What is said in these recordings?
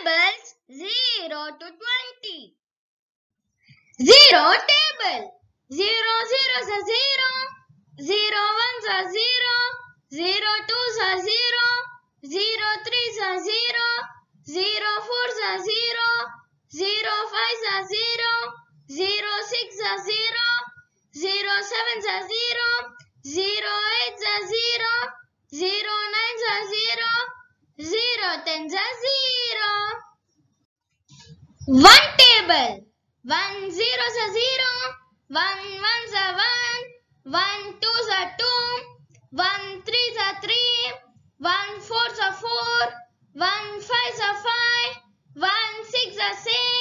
Tables 0 to 20. 0 table. 0 zeros are 0. 0 ones are 0. 0 twos are 0. 0 threes are 0. 1 table. One zero is 0. 1 ones are 1. 1 twos are 2. 1 threes are 3. 1 fours are 4. 1 fives are 5. 1 six are 6.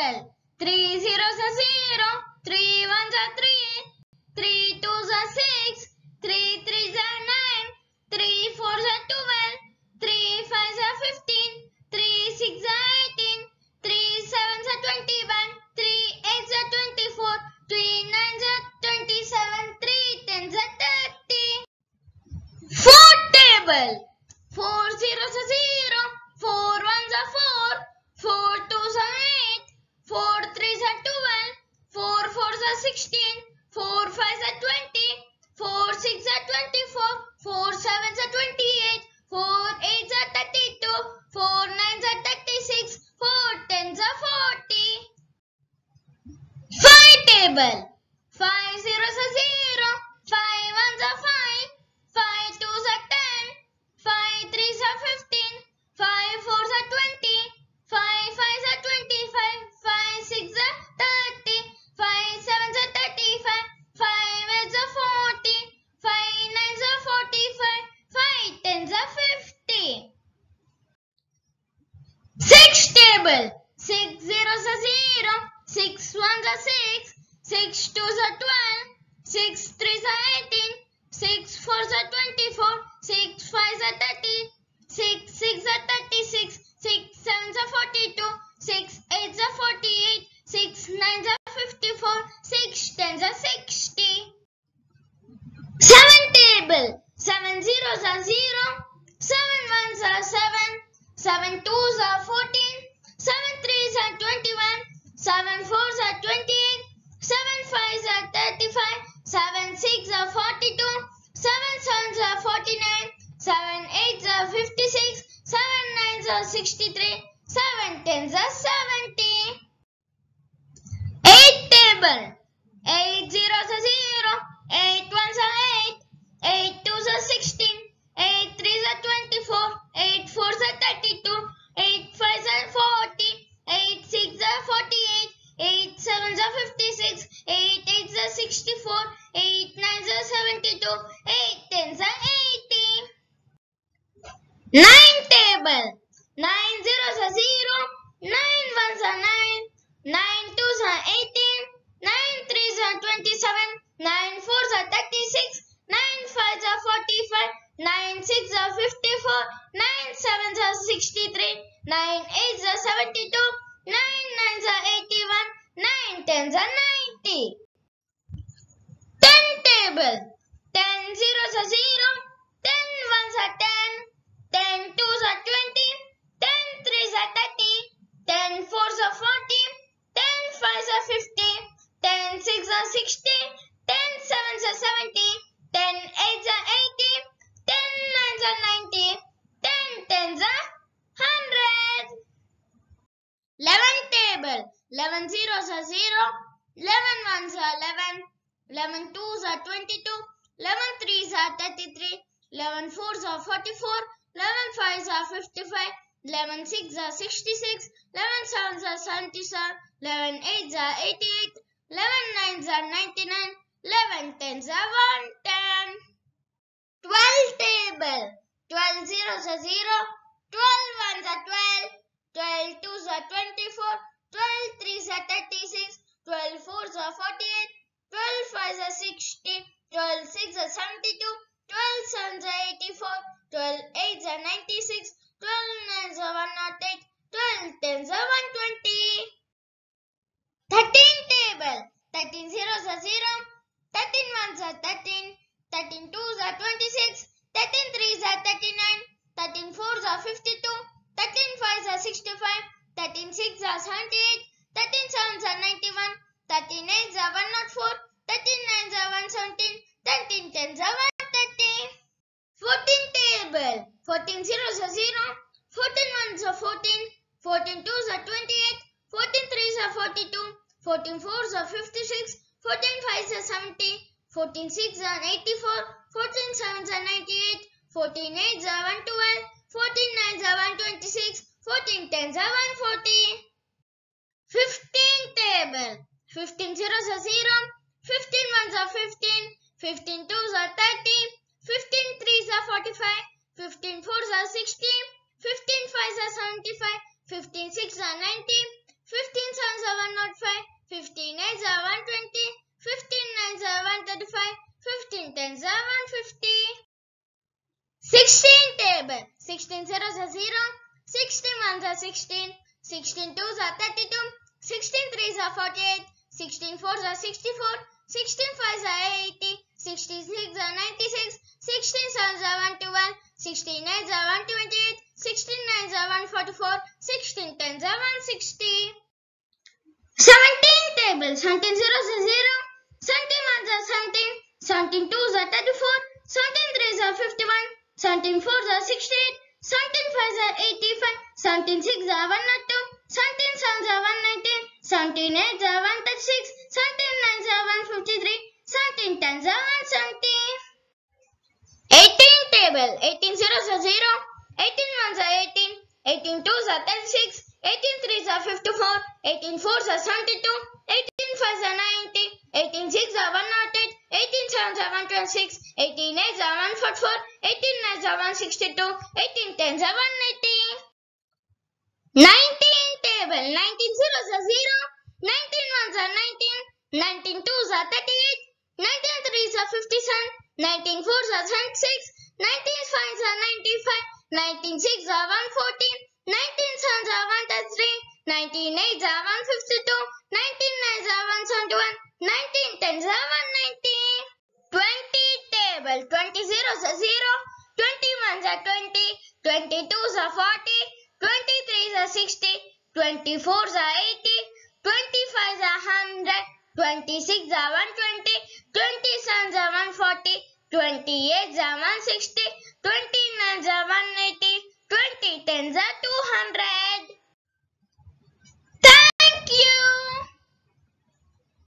Table. Three zeros are 0. Three ones are 3. Three twos are 6. Three threes are 9. Three fours are 12. Three fives are 15. Table. 54. Six tens are 60. Seven table. Seven zeros are 0. Seven ones are 7. Seven twos are 14. Seven threes are 21. Seven fours are 28. Seven fives are 35. Seven six are 42. Seven sevens are 49. Seven eights are 56. Seven nines are 63. Seven tens are 70. Eight table. Eight zeros are 0. Eight ones are 8. Eight twos are 16. Eight threes are 24. Eight fours are 32. Eight fives are 40. Eight six are 48. Eight sevens are 56. Eight eights are 64. Eight nines are 72. Eight tens are 80. Nine table. Nine zeros are 0. Nine ones are 9. Nine twos are 18. Nine threes are 27. Nine fours are 36. Nine fives are 45. Nine six are 54. Nine sevens are 63. Nine eights are 72. Nine nines are 81. Nine tens are 90. Ten table ones are ten. zero, ten ones are ten, ten twos are twenty, ten threes are thirty, ten fours are forty, ten fives are fifty, ten six are sixty, ten sevens are seventy, ten eights are eighty, ten nines are ninety, ten tens are hundred. Eleven table. Eleven zeros are zero. zero, eleven ones are eleven. eleven, eleven twos are twenty-two. 11 threes are 33, 11 fours are 44, 11 fives are 55, 11 sixes are 66, 11 sevens are 77, 11 eights are 88, 11 nines are 99, 11 tens are 110. 12 table. 12 zeros are 0, 12 ones are 12, 12 twos are 24, 12 threes are 36, 12 fours are 48, 12 fives are 60, 12 sixes are 72, 12 7 are 84, 12 8 are 96, 12 9 are 108, 12 tens are 120. 13 table. 13 zeros are 0, 13 ones are 13, 13 twos are 26, 13 threes are 39, 13 fours are 52, 13 fives are 65, 13 sixes are 78, 13 sevens are 91, 13 eights are 104, 13 nines are 117, 13 tens are 130. 14 table. 14 zeros are 0, 14 ones are 14, 14 twos are 28, 14 threes are 42, 14 fours are 56, 14 fives are 70, 14 sixes are 84, 14 sevens are 98, 14 eights are 112, 14 nines are 126, 14 tens are 140. 15 table. 15 zeros are 0, 15 ones are 15, 15 twos are 30, 15 threes are 45, 15 fours are 60, 15 fives are 75, 15 sixes are 90, 15 sevens are 105, 15 eights are 120, 15 nines are 135, 15 tens are 150. 16 table. 16 zeros are 0, 16 ones are 16, 16 twos are 32, 16 threes are 48, 16 fours are 64, 16 fives are 80, 66 are 96, 16 sevens are 112, 16 eights are 128, 16 nines are 144, 16 tens are 160. 17 table. 17 zeros are 0, 17 ones are 17, 17 twos are 34, 17 threes are 51, 17 fours are 68, 17 fives are 85, 17 sixes are 102, 17 sevens are 119, 17 eights are 136, 17 tens are 170. 18 table. 18 zeros are 0, 18 ones are 18, 18 twos are 36, 18 threes are 54, 18 fours are 72, 18 fives are 90, 18 sixes are 108, 18 sevens are 126, 18 eights are 144, 18 nines are 162, 18 tens are 180. 19 table. 19 zeros are 0, 19 ones are 19, 19 twos are 38, 19 threes are 57, 19 fours are 76, 19 fives are 95, 19 sixes are 114, 19 sevens are 133, 19 eights are 152, 19 nines are 171, 19 tens are 190. 20 table. 20 zeros are 0, 20 ones are 20, 20 twos are 40, 20 threes are 60, 20 fours are 80, 25 are 100, 26 are 120, 27 are 140, 28 are 160, 29 are 180, 20 tens are 200.